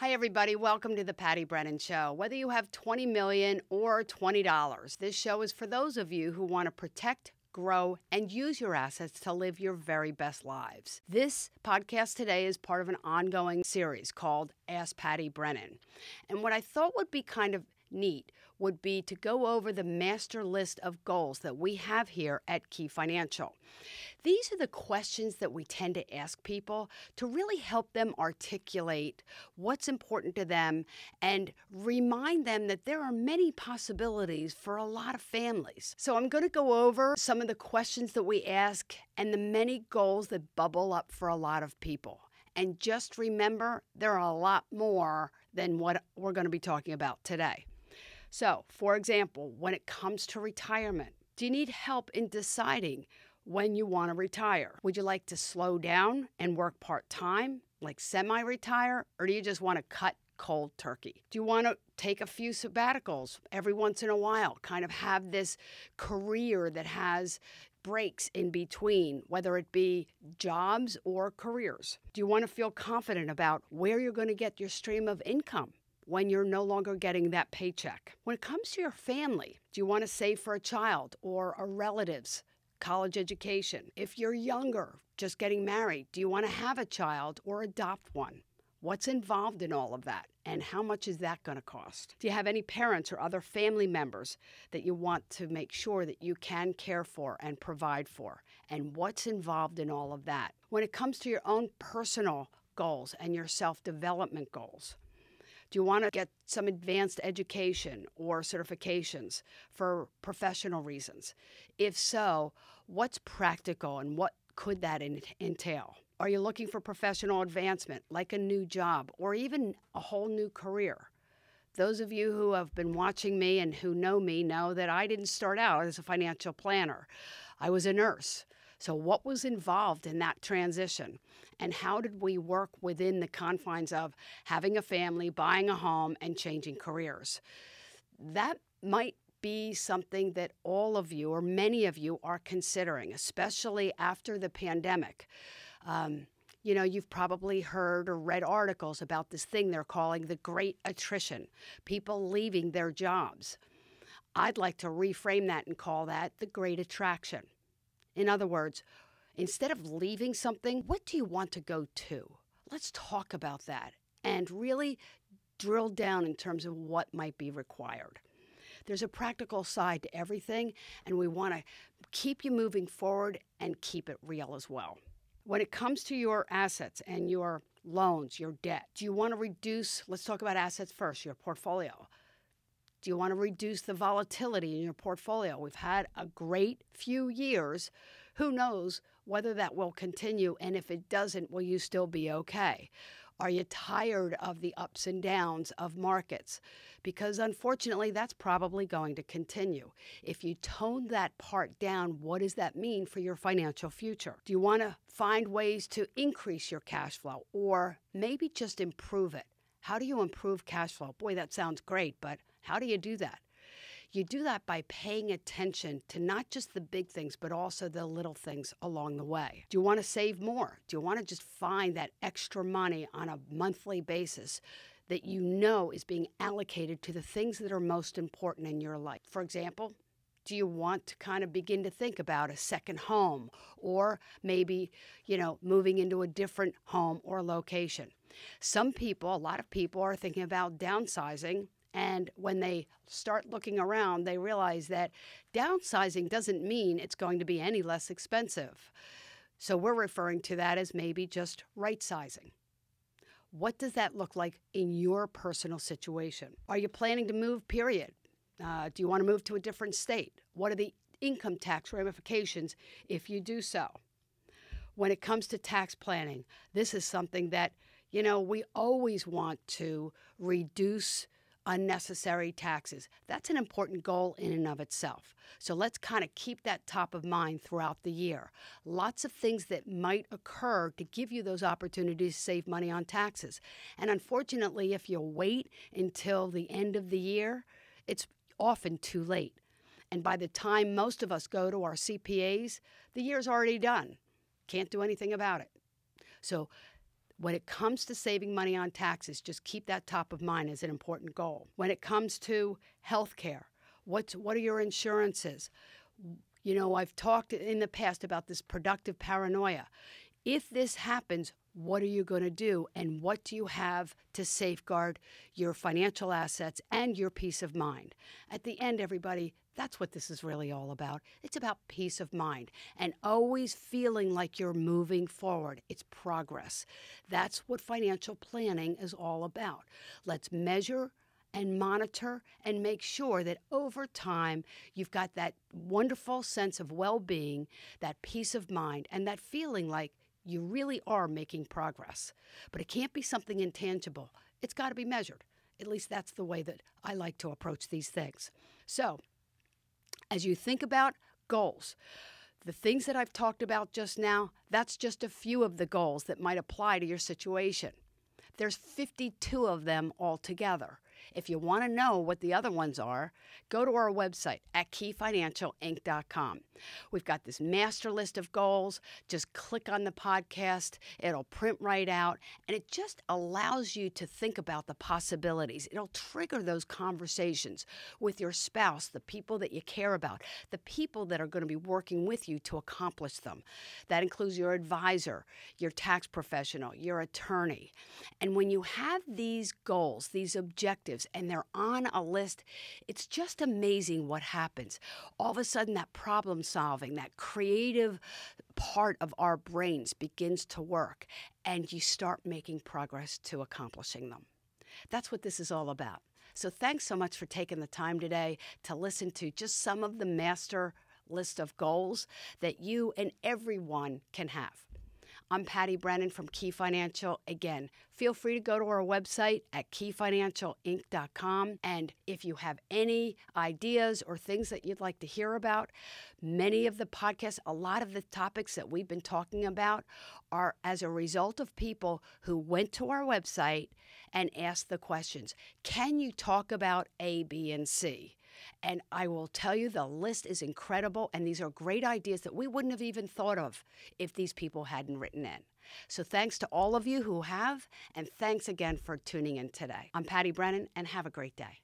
Hi, everybody. Welcome to the Patti Brennan Show. Whether you have 20 million or $20, this show is for those of you who want to protect, grow, and use your assets to live your very best lives. This podcast today is part of an ongoing series called Ask Patti Brennan. And what I thought would be kind of would be to go over the master list of goals that we have here at Key Financial. These are the questions that we tend to ask people to really help them articulate what's important to them and remind them that there are many possibilities for a lot of families. So I'm going to go over some of the questions that we ask and the many goals that bubble up for a lot of people. And just remember, there are a lot more than what we're going to be talking about today. So, for example, when it comes to retirement, do you need help in deciding when you want to retire? Would you like to slow down and work part time, like semi retire, or do you just want to cut cold turkey? Do you want to take a few sabbaticals every once in a while, kind of have this career that has breaks in between, whether it be jobs or careers? Do you want to feel confident about where you're going to get your stream of income? When you're no longer getting that paycheck. When it comes to your family, do you want to save for a child or a relative's college education? If you're younger, just getting married, do you want to have a child or adopt one? What's involved in all of that? And how much is that going to cost? Do you have any parents or other family members that you want to make sure that you can care for and provide for? And what's involved in all of that? When it comes to your own personal goals and your self development goals, do you want to get some advanced education or certifications for professional reasons? If so, what's practical and what could that entail? Are you looking for professional advancement, like a new job or even a whole new career? Those of you who have been watching me and who know me know that I didn't start out as a financial planner. I was a nurse. So, what was involved in that transition? And how did we work within the confines of having a family, buying a home, and changing careers? That might be something that all of you or many of you are considering, especially after the pandemic. Um, you know, you've probably heard or read articles about this thing they're calling the great attrition, people leaving their jobs. I'd like to reframe that and call that the great attraction. In other words, instead of leaving something, what do you want to go to? Let's talk about that and really drill down in terms of what might be required. There's a practical side to everything, and we want to keep you moving forward and keep it real as well. When it comes to your assets and your loans, your debt, do you want to reduce? Let's talk about assets first, your portfolio. Do you want to reduce the volatility in your portfolio? We've had a great few years. Who knows whether that will continue? And if it doesn't, will you still be okay? Are you tired of the ups and downs of markets? Because unfortunately, that's probably going to continue. If you tone that part down, what does that mean for your financial future? Do you want to find ways to increase your cash flow or maybe just improve it? How do you improve cash flow? Boy, that sounds great, but how do you do that? You do that by paying attention to not just the big things, but also the little things along the way. Do you want to save more? Do you want to just find that extra money on a monthly basis that you know is being allocated to the things that are most important in your life? For example, do you want to kind of begin to think about a second home or maybe, you know, moving into a different home or location? Some people, a lot of people are thinking about downsizing and when they start looking around, they realize that downsizing doesn't mean it's going to be any less expensive. So we're referring to that as maybe just right sizing. What does that look like in your personal situation? Are you planning to move, period? Uh, do you want to move to a different state? What are the income tax ramifications if you do so? When it comes to tax planning, this is something that, you know, we always want to reduce unnecessary taxes. That's an important goal in and of itself. So let's kind of keep that top of mind throughout the year. Lots of things that might occur to give you those opportunities to save money on taxes. And unfortunately, if you wait until the end of the year, it's often too late. And by the time most of us go to our CPAs, the year's already done. Can't do anything about it. So When it comes to saving money on taxes, just keep that top of mind as an important goal. When it comes to health care, what's, what are your insurances? You know, I've talked in the past about this productive paranoia. If this happens, what are you going to do? And what do you have to safeguard your financial assets and your peace of mind? At the end, everybody, that's what this is really all about. It's about peace of mind and always feeling like you're moving forward. It's progress. That's what financial planning is all about. Let's measure and monitor and make sure that over time you've got that wonderful sense of well being, that peace of mind, and that feeling like you really are making progress. But it can't be something intangible, it's got to be measured. At least that's the way that I like to approach these things. So, as you think about goals, the things that I've talked about just now, that's just a few of the goals that might apply to your situation. There's 52 of them altogether. If you want to know what the other ones are, go to our website at keyfinancialinc.com. We've got this master list of goals. Just click on the podcast, it'll print right out, and it just allows you to think about the possibilities. It'll trigger those conversations with your spouse, the people that you care about, the people that are going to be working with you to accomplish them. That includes your advisor, your tax professional, your attorney. And when you have these goals, these objectives, and they're on a list, it's just amazing what happens. All of a sudden, that problem solving, that creative part of our brains begins to work, and you start making progress to accomplishing them. That's what this is all about. So, thanks so much for taking the time today to listen to just some of the master list of goals that you and everyone can have. I'm Patti Brennan from Key Financial. Again, feel free to go to our website at keyfinancialinc.com. And if you have any ideas or things that you'd like to hear about, many of the podcasts, a lot of the topics that we've been talking about are as a result of people who went to our website and asked the questions Can you talk about A, B, and C? And I will tell you, the list is incredible. And these are great ideas that we wouldn't have even thought of if these people hadn't written in. So thanks to all of you who have, and thanks again for tuning in today. I'm Patti Brennan, and have a great day.